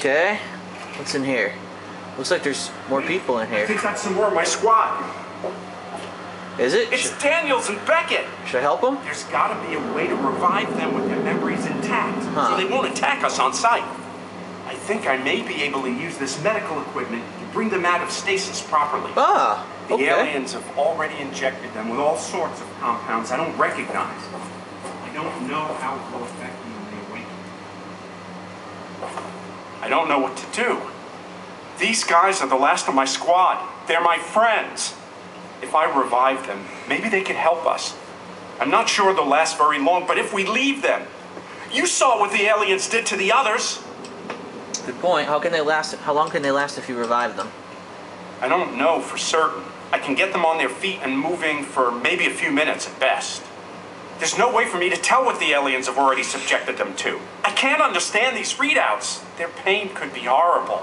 Okay. What's in here? Looks like there's more people in here. I think that's some more of my squad. Is it? It's Should, Daniels and Beckett. should I help them? There's gotta be a way to revive them with their memories intact, Huh. so they won't attack us on sight. I think I may be able to use this medical equipment to bring them out of stasis properly. Ah, The okay. aliens have already injected them with all sorts of compounds I don't recognize. I don't know how it will affect them when they awaken. I don't know what to do. These guys are the last of my squad. They're my friends. If I revive them, maybe they could help us. I'm not sure they'll last very long, but if we leave them, you saw what the aliens did to the others. Good point. How can they last? How long can they last if you revive them? I don't know for certain. I can get them on their feet and moving for maybe a few minutes at best. There's no way for me to tell what the aliens have already subjected them to. I can't understand these readouts. Their pain could be horrible.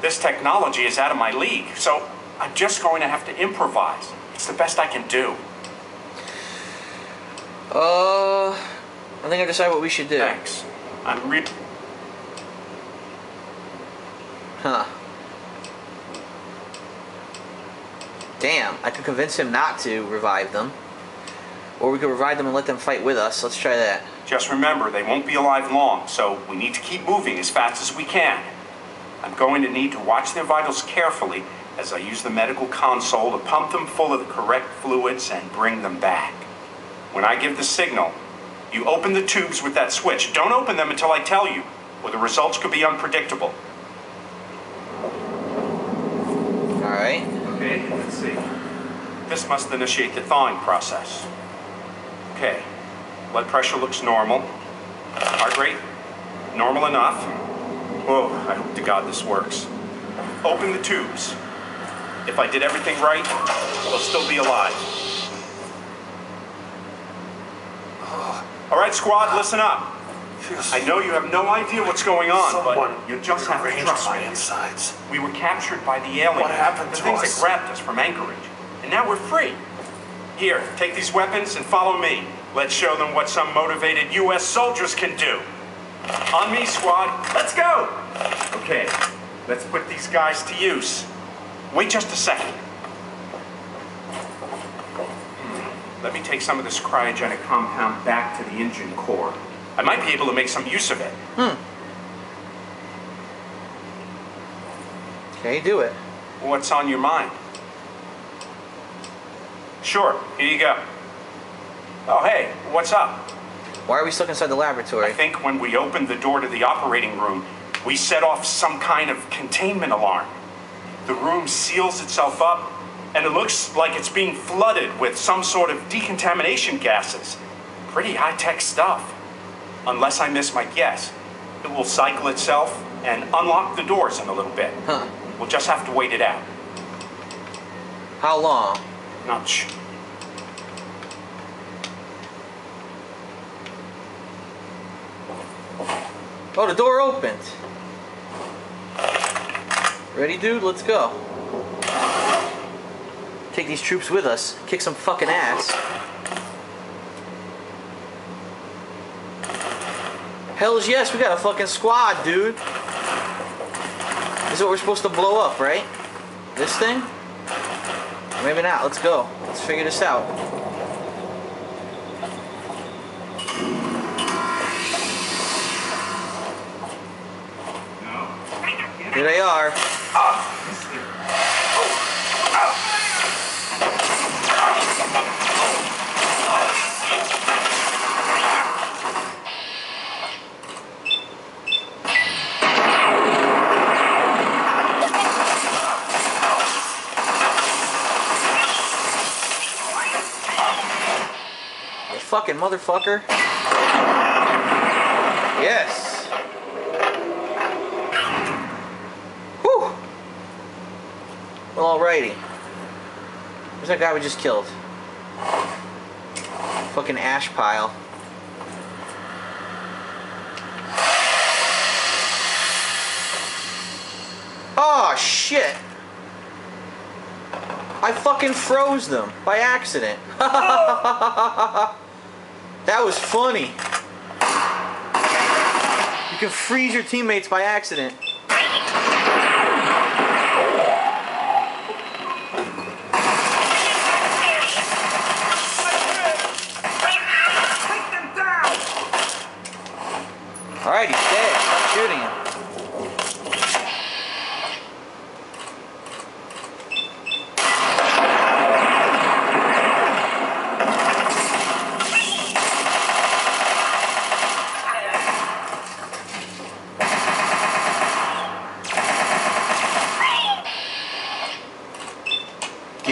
This technology is out of my league, so I'm just going to have to improvise. It's the best I can do. Uh, I think I decided what we should do. Thanks. I'm re- Huh. Damn, I could convince him not to revive them. Or we could revive them and let them fight with us. Let's try that. Just remember, they won't be alive long, so we need to keep moving as fast as we can. I'm going to need to watch their vitals carefully as I use the medical console to pump them full of the correct fluids and bring them back. When I give the signal, you open the tubes with that switch. Don't open them until I tell you, or the results could be unpredictable. Alright. Okay, let's see. This must initiate the thawing process. Okay, blood pressure looks normal. Heart rate, normal enough. Whoa, I hope to God this works. Open the tubes. If I did everything right, they'll still be alive. All right, squad, listen up. I know you have no idea what's going on, Someone but you just have to trust my me. insides. We were captured by the aliens. What happened the to things us? that grabbed us from Anchorage. And now we're free. Here, take these weapons and follow me. Let's show them what some motivated U.S. soldiers can do. On me, squad. Let's go. Okay, let's put these guys to use. Wait just a second. Hmm, Let me take some of this cryogenic compound back to the engine core. I might be able to make some use of it. Hmm. Okay, do it. What's on your mind? Sure, here you go. Oh, hey, what's up? Why are we stuck inside the laboratory? I think when we opened the door to the operating room, we set off some kind of containment alarm. The room seals itself up, and it looks like it's being flooded with some sort of decontamination gases. Pretty high tech stuff. Unless I miss my guess, it will cycle itself and unlock the doors in a little bit. Huh. We'll just have to wait it out. How long? Not sh- Oh, the door opened. Ready, dude? Let's go. Take these troops with us. Kick some fucking ass. Hells yes, we got a fucking squad, dude. This is what we're supposed to blow up, right? This thing? Maybe not. Let's go. Let's figure this out. Here they are. Fucking motherfucker. Yes. Where's that guy we just killed? Fucking ash pile. Oh shit! I fucking froze them by accident. that was funny. You can freeze your teammates by accident.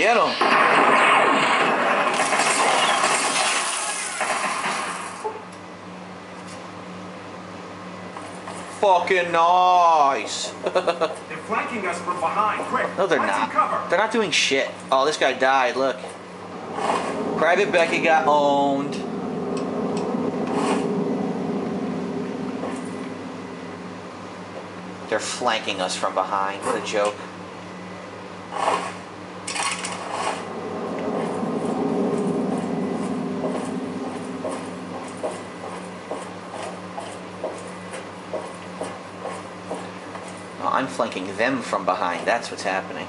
Get. Fucking nice. They're flanking us from behind. Quick. No, they're not. They're not doing shit. Oh, this guy died. Look. Private Becky got owned. They're flanking us from behind. What a joke. I'm flanking them from behind. That's what's happening.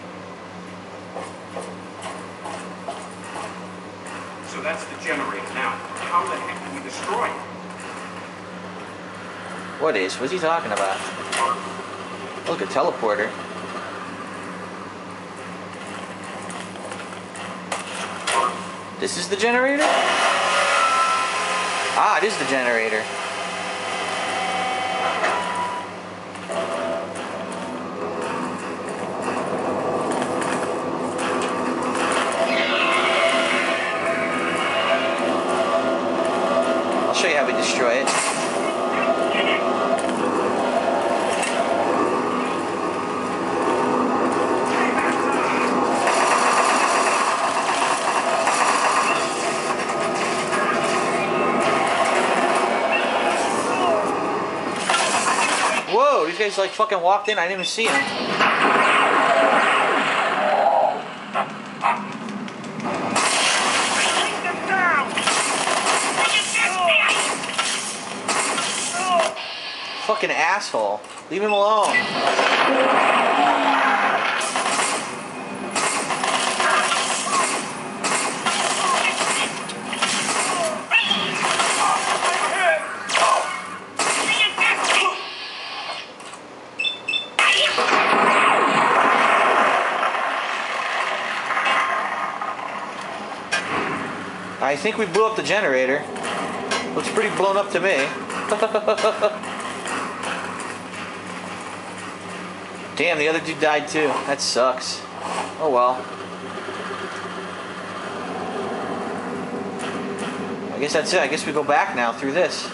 So that's the generator. Now, how the heck do we destroy it? What is? What's he talking about? Look, a teleporter. This is the generator? Ah, it is the generator. Destroy it. Whoa, these guys like fucking walked in. I didn't even see them. Take them down! Fucking asshole. Leave him alone. I think we blew up the generator. Looks pretty blown up to me. Damn, the other dude died too. That sucks. Oh well. I guess that's it. I guess we go back now through this.